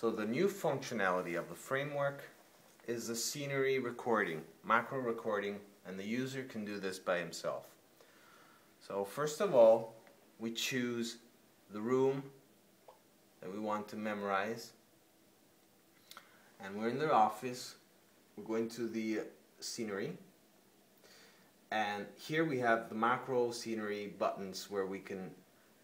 So the new functionality of the framework is the scenery recording, macro recording, and the user can do this by himself. So first of all, we choose the room that we want to memorize. And we're in the office. We're going to the scenery. And here we have the macro scenery buttons where we can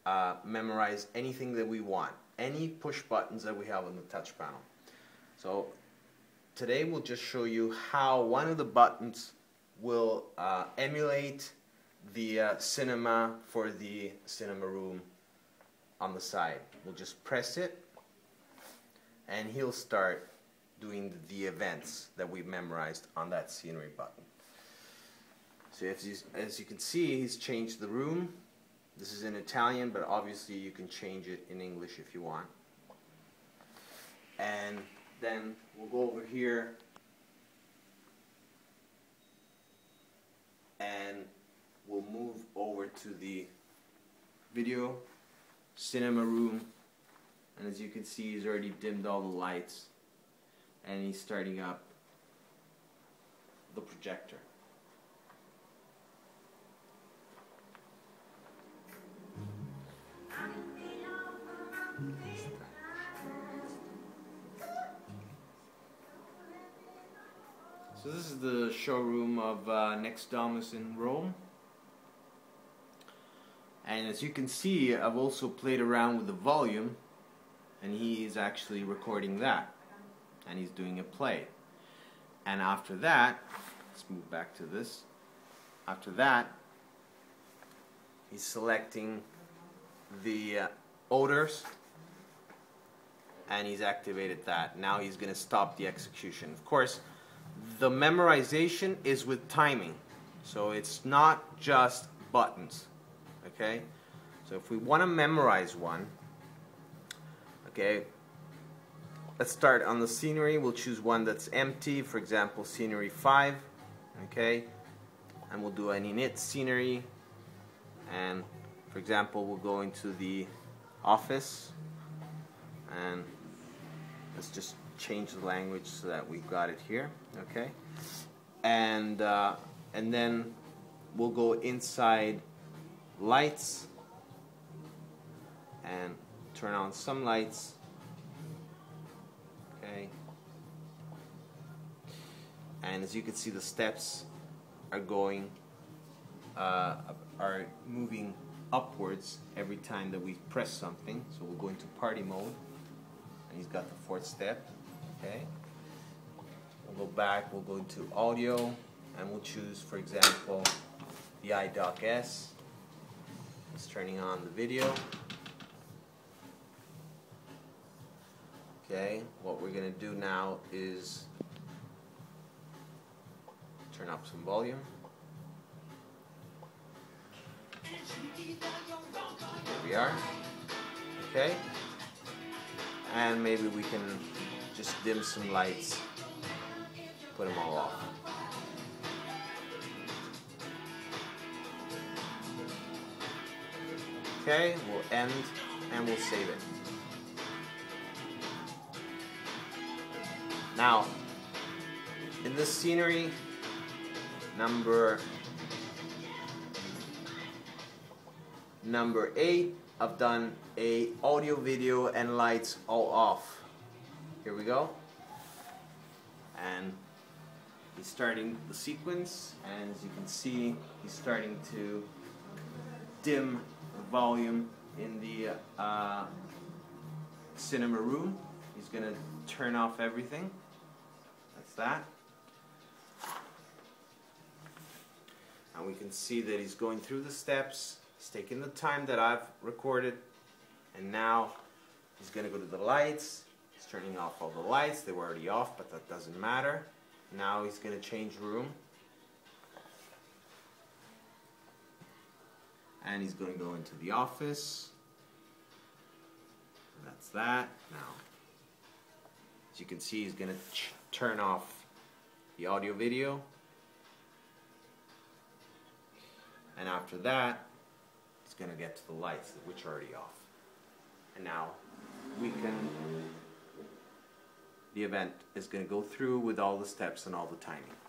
uh, memorize anything that we want any push buttons that we have on the touch panel. So today we'll just show you how one of the buttons will uh, emulate the uh, cinema for the cinema room on the side. We'll just press it and he'll start doing the events that we memorized on that scenery button. So as you, as you can see, he's changed the room this is in Italian, but obviously you can change it in English if you want. And then we'll go over here and we'll move over to the video cinema room and as you can see he's already dimmed all the lights and he's starting up the projector. So this is the showroom of uh, Domus in Rome. And as you can see, I've also played around with the volume and he is actually recording that. And he's doing a play. And after that, let's move back to this. After that, he's selecting the uh, odors and he's activated that. Now he's going to stop the execution. Of course, the memorization is with timing. So it's not just buttons. Okay? So if we want to memorize one, okay, let's start on the scenery. We'll choose one that's empty, for example, scenery 5. Okay? And we'll do an init scenery. And for example, we'll go into the office and let's just change the language so that we've got it here okay? And uh, and then we'll go inside lights and turn on some lights okay? And as you can see the steps are going uh, are moving upwards every time that we press something. So we'll go into party mode and he's got the fourth step okay We'll go back, we'll go to audio, and we'll choose, for example, the iDock S. It's turning on the video. Okay, what we're going to do now is turn up some volume. Here we are. Okay, and maybe we can just dim some lights put them all off. Okay, we'll end and we'll save it. Now, in this scenery, number number eight, I've done a audio, video, and lights all off. Here we go. And He's starting the sequence, and as you can see, he's starting to dim the volume in the uh, cinema room. He's going to turn off everything. That's that. And we can see that he's going through the steps. He's taking the time that I've recorded. And now he's going to go to the lights. He's turning off all the lights. They were already off, but that doesn't matter. Now he's going to change room. And he's going to go into the office. That's that. Now, as you can see, he's going to turn off the audio video. And after that, he's going to get to the lights, which are already off. And now we can the event is going to go through with all the steps and all the timing.